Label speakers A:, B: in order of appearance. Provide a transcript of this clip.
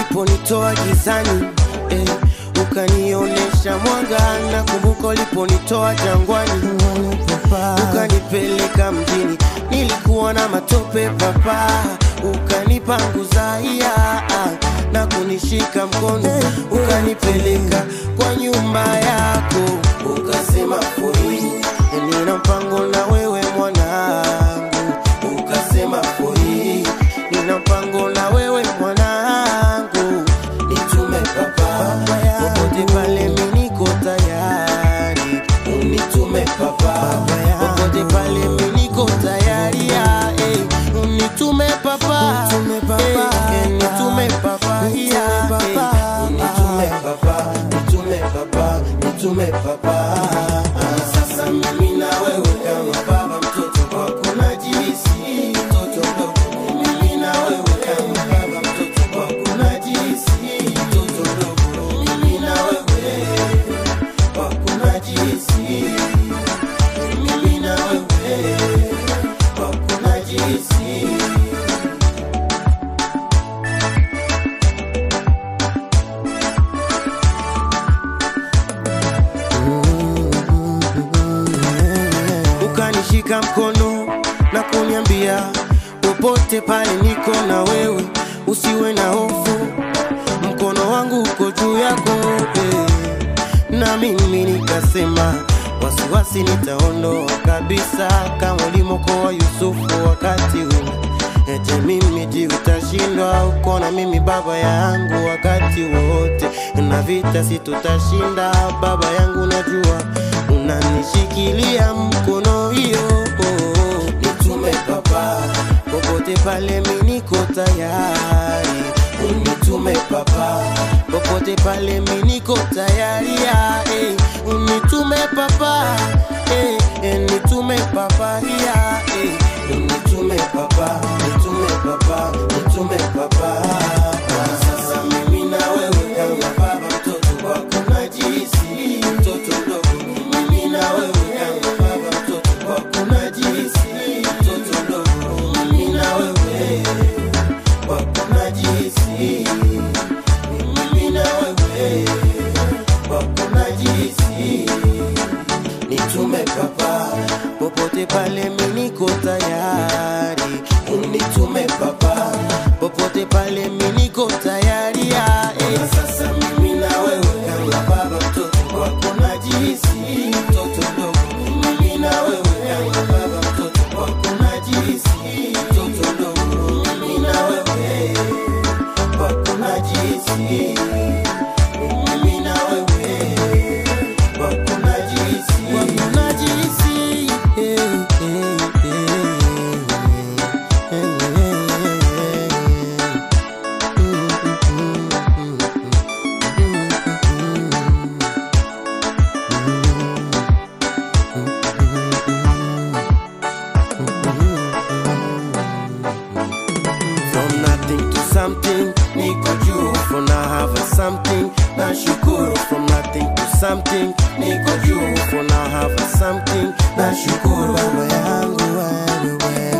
A: ukanitoa gizani eh, ukanionesha mwanga. Nakumbuka uliponitoa jangwani, ukanipeleka mjini, nilikuwa na matope papa, ukanipa nguzaia na kunishika mkono, ukanipeleka kwa nyumba yako, ukasema furi, nina mpango na papa, popote tayari, unitume papa, popote pale ah, papa, unitume papa, eh, eh, papa, papa, unitume papa, papa, nitume papa. Ukanishika mkono na kuniambia popote pale niko na wewe, usiwe na hofu, mkono wangu uko juu yako eh. Na mimi nikasema wasiwasi nitaondoa kabisa, kama ulimokoa Yusufu wakati ule. Ete mimi je, utashindwa? Uko na mimi baba yangu wakati wote, na vita si tutashinda. Baba yangu najua unanishikilia mkono hiyo, nitume papa, popote pale mimi niko tayari, unitume papa, popote pale mimi niko tayari, unitume papa, papa. Popote pale mimi niko tayari you from nothing to something. Niko juu now have something. Nashukuru. Balo yangu wewe